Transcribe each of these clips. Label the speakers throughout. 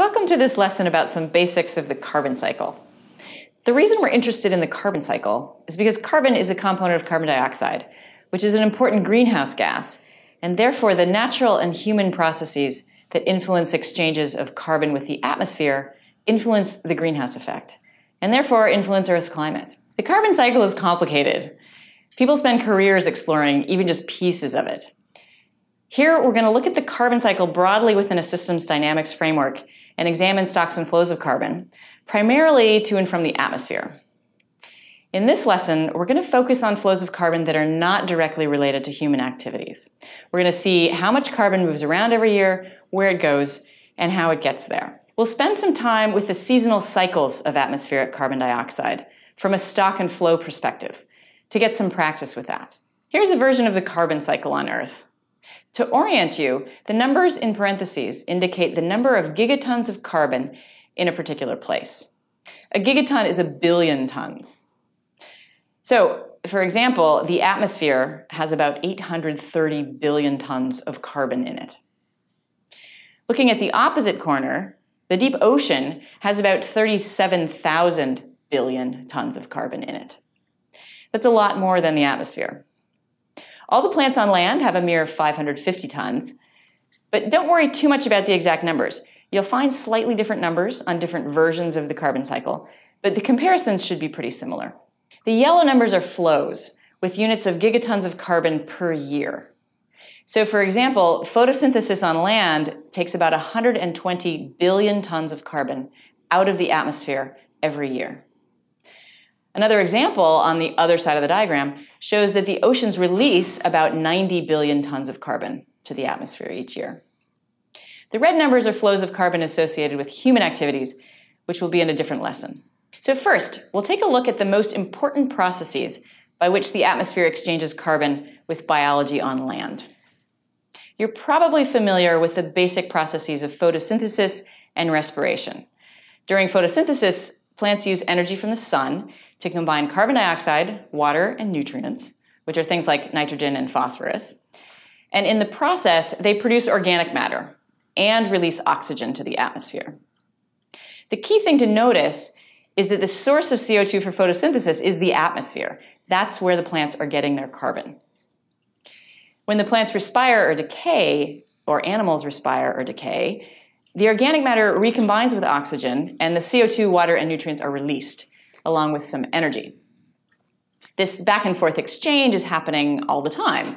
Speaker 1: Welcome to this lesson about some basics of the carbon cycle. The reason we're interested in the carbon cycle is because carbon is a component of carbon dioxide, which is an important greenhouse gas, and therefore the natural and human processes that influence exchanges of carbon with the atmosphere influence the greenhouse effect, and therefore influence Earth's climate. The carbon cycle is complicated. People spend careers exploring even just pieces of it. Here, we're going to look at the carbon cycle broadly within a systems dynamics framework and examine stocks and flows of carbon, primarily to and from the atmosphere. In this lesson, we're going to focus on flows of carbon that are not directly related to human activities. We're going to see how much carbon moves around every year, where it goes, and how it gets there. We'll spend some time with the seasonal cycles of atmospheric carbon dioxide from a stock and flow perspective to get some practice with that. Here's a version of the carbon cycle on Earth. To orient you, the numbers in parentheses indicate the number of gigatons of carbon in a particular place. A gigaton is a billion tons. So, for example, the atmosphere has about 830 billion tons of carbon in it. Looking at the opposite corner, the deep ocean has about 37,000 billion tons of carbon in it. That's a lot more than the atmosphere. All the plants on land have a mere 550 tons, but don't worry too much about the exact numbers. You'll find slightly different numbers on different versions of the carbon cycle, but the comparisons should be pretty similar. The yellow numbers are flows, with units of gigatons of carbon per year. So, for example, photosynthesis on land takes about 120 billion tons of carbon out of the atmosphere every year. Another example on the other side of the diagram shows that the oceans release about 90 billion tons of carbon to the atmosphere each year. The red numbers are flows of carbon associated with human activities, which will be in a different lesson. So first, we'll take a look at the most important processes by which the atmosphere exchanges carbon with biology on land. You're probably familiar with the basic processes of photosynthesis and respiration. During photosynthesis, plants use energy from the sun to combine carbon dioxide, water, and nutrients, which are things like nitrogen and phosphorus. And in the process, they produce organic matter and release oxygen to the atmosphere. The key thing to notice is that the source of CO2 for photosynthesis is the atmosphere. That's where the plants are getting their carbon. When the plants respire or decay, or animals respire or decay, the organic matter recombines with oxygen and the CO2, water, and nutrients are released along with some energy. This back and forth exchange is happening all the time.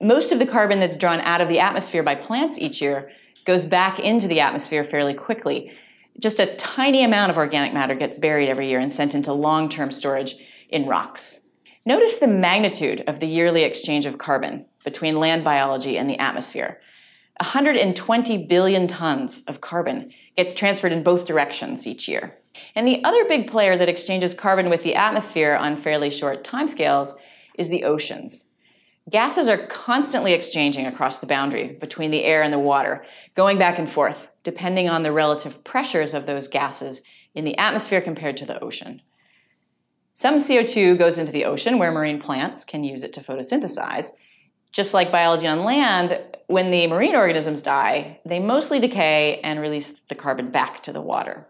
Speaker 1: Most of the carbon that's drawn out of the atmosphere by plants each year goes back into the atmosphere fairly quickly. Just a tiny amount of organic matter gets buried every year and sent into long term storage in rocks. Notice the magnitude of the yearly exchange of carbon between land biology and the atmosphere. 120 billion tons of carbon gets transferred in both directions each year. And the other big player that exchanges carbon with the atmosphere on fairly short timescales is the oceans. Gases are constantly exchanging across the boundary between the air and the water, going back and forth, depending on the relative pressures of those gases in the atmosphere compared to the ocean. Some CO2 goes into the ocean where marine plants can use it to photosynthesize. Just like biology on land, when the marine organisms die, they mostly decay and release the carbon back to the water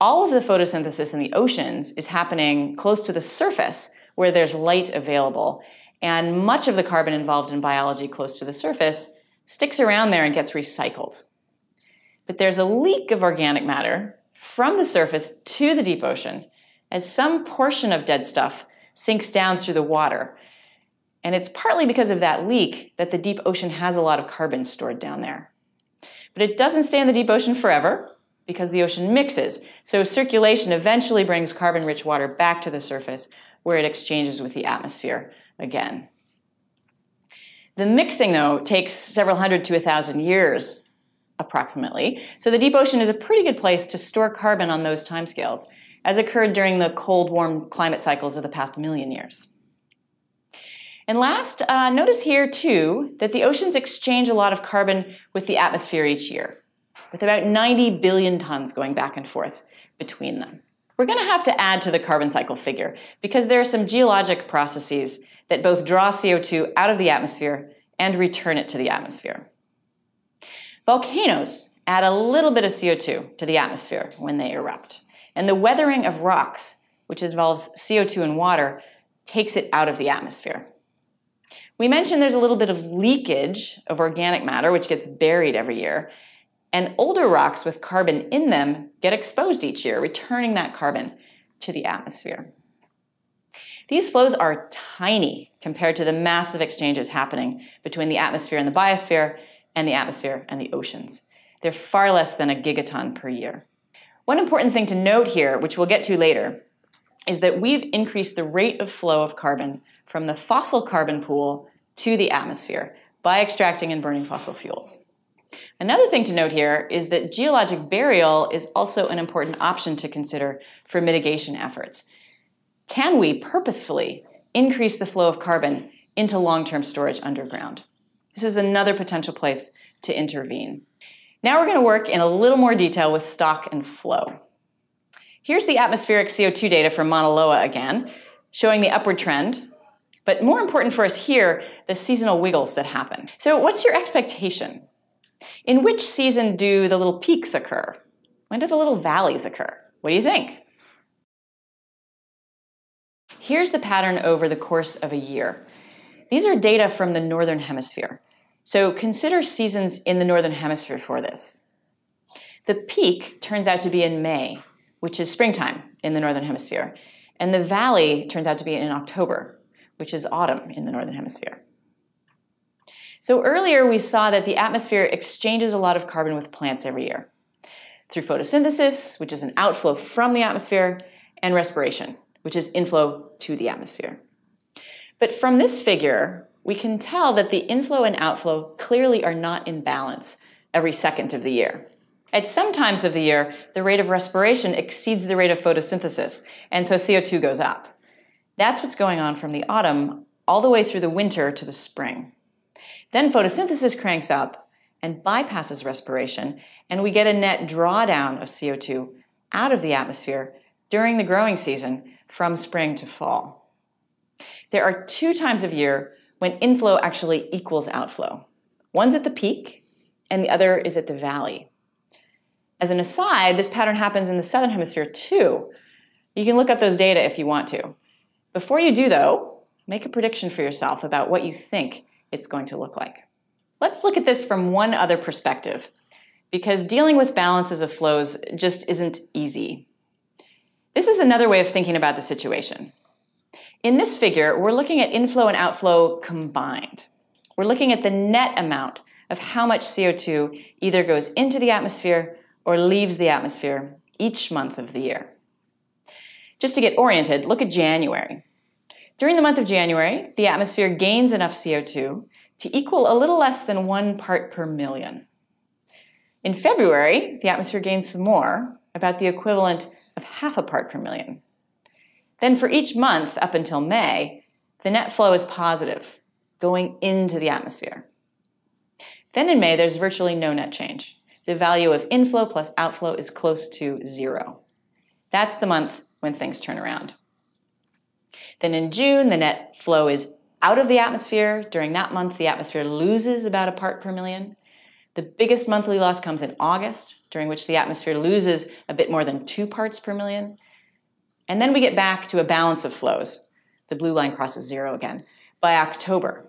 Speaker 1: all of the photosynthesis in the oceans is happening close to the surface where there's light available. And much of the carbon involved in biology close to the surface sticks around there and gets recycled. But there's a leak of organic matter from the surface to the deep ocean as some portion of dead stuff sinks down through the water. And it's partly because of that leak that the deep ocean has a lot of carbon stored down there. But it doesn't stay in the deep ocean forever because the ocean mixes. So circulation eventually brings carbon rich water back to the surface where it exchanges with the atmosphere again. The mixing, though, takes several hundred to a thousand years, approximately. So the deep ocean is a pretty good place to store carbon on those timescales, as occurred during the cold, warm climate cycles of the past million years. And last, uh, notice here too that the oceans exchange a lot of carbon with the atmosphere each year with about 90 billion tons going back and forth between them. We're going to have to add to the carbon cycle figure because there are some geologic processes that both draw CO2 out of the atmosphere and return it to the atmosphere. Volcanoes add a little bit of CO2 to the atmosphere when they erupt. And the weathering of rocks, which involves CO2 and water, takes it out of the atmosphere. We mentioned there's a little bit of leakage of organic matter, which gets buried every year. And older rocks with carbon in them get exposed each year, returning that carbon to the atmosphere. These flows are tiny compared to the massive exchanges happening between the atmosphere and the biosphere and the atmosphere and the oceans. They're far less than a gigaton per year. One important thing to note here, which we'll get to later, is that we've increased the rate of flow of carbon from the fossil carbon pool to the atmosphere by extracting and burning fossil fuels. Another thing to note here is that geologic burial is also an important option to consider for mitigation efforts. Can we purposefully increase the flow of carbon into long-term storage underground? This is another potential place to intervene. Now we're going to work in a little more detail with stock and flow. Here's the atmospheric CO2 data from Mauna Loa again, showing the upward trend, but more important for us here, the seasonal wiggles that happen. So what's your expectation? In which season do the little peaks occur? When do the little valleys occur? What do you think? Here's the pattern over the course of a year. These are data from the Northern Hemisphere. So consider seasons in the Northern Hemisphere for this. The peak turns out to be in May, which is springtime in the Northern Hemisphere. And the valley turns out to be in October, which is autumn in the Northern Hemisphere. So earlier we saw that the atmosphere exchanges a lot of carbon with plants every year through photosynthesis, which is an outflow from the atmosphere, and respiration, which is inflow to the atmosphere. But from this figure, we can tell that the inflow and outflow clearly are not in balance every second of the year. At some times of the year, the rate of respiration exceeds the rate of photosynthesis, and so CO2 goes up. That's what's going on from the autumn all the way through the winter to the spring. Then photosynthesis cranks up and bypasses respiration, and we get a net drawdown of CO2 out of the atmosphere during the growing season from spring to fall. There are two times of year when inflow actually equals outflow. One's at the peak, and the other is at the valley. As an aside, this pattern happens in the southern hemisphere too. You can look up those data if you want to. Before you do, though, make a prediction for yourself about what you think it's going to look like. Let's look at this from one other perspective, because dealing with balances of flows just isn't easy. This is another way of thinking about the situation. In this figure, we're looking at inflow and outflow combined. We're looking at the net amount of how much CO2 either goes into the atmosphere or leaves the atmosphere each month of the year. Just to get oriented, look at January. During the month of January, the atmosphere gains enough CO2 to equal a little less than one part per million. In February, the atmosphere gains some more, about the equivalent of half a part per million. Then for each month up until May, the net flow is positive, going into the atmosphere. Then in May, there's virtually no net change. The value of inflow plus outflow is close to zero. That's the month when things turn around. Then in June, the net flow is out of the atmosphere. During that month, the atmosphere loses about a part per million. The biggest monthly loss comes in August, during which the atmosphere loses a bit more than two parts per million. And then we get back to a balance of flows. The blue line crosses zero again by October.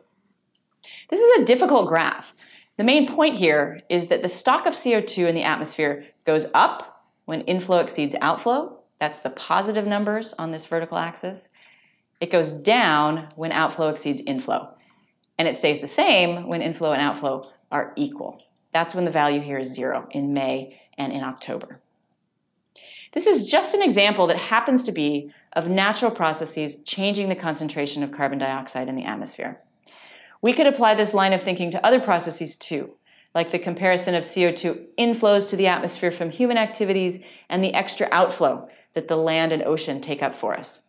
Speaker 1: This is a difficult graph. The main point here is that the stock of CO2 in the atmosphere goes up when inflow exceeds outflow. That's the positive numbers on this vertical axis. It goes down when outflow exceeds inflow. And it stays the same when inflow and outflow are equal. That's when the value here is zero in May and in October. This is just an example that happens to be of natural processes changing the concentration of carbon dioxide in the atmosphere. We could apply this line of thinking to other processes too, like the comparison of CO2 inflows to the atmosphere from human activities and the extra outflow that the land and ocean take up for us.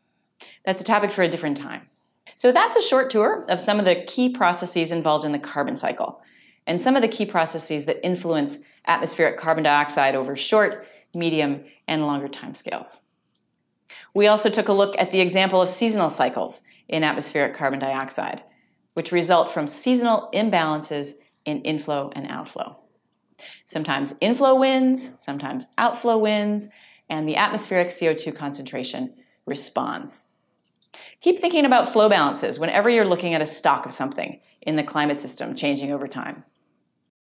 Speaker 1: That's a topic for a different time. So that's a short tour of some of the key processes involved in the carbon cycle and some of the key processes that influence atmospheric carbon dioxide over short, medium, and longer timescales. We also took a look at the example of seasonal cycles in atmospheric carbon dioxide, which result from seasonal imbalances in inflow and outflow. sometimes inflow winds, sometimes outflow winds, and the atmospheric CO2 concentration responds. Keep thinking about flow balances whenever you're looking at a stock of something in the climate system changing over time.